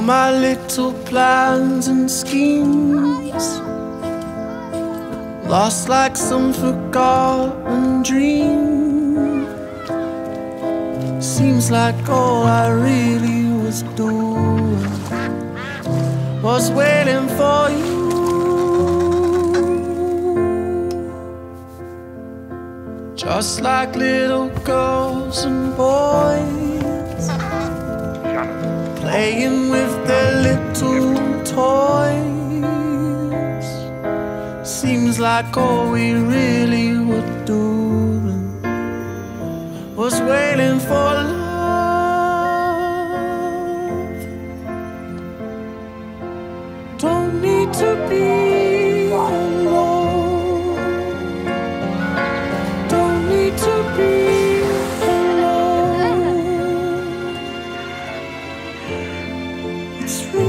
my little plans and schemes. Lost like some forgotten dream. Seems like all I really was doing was waiting for you. Just like little girls and boys playing with their little toys. Seems like all we really were doing was waiting for love. Don't need to be alone. Don't need to be. It's real.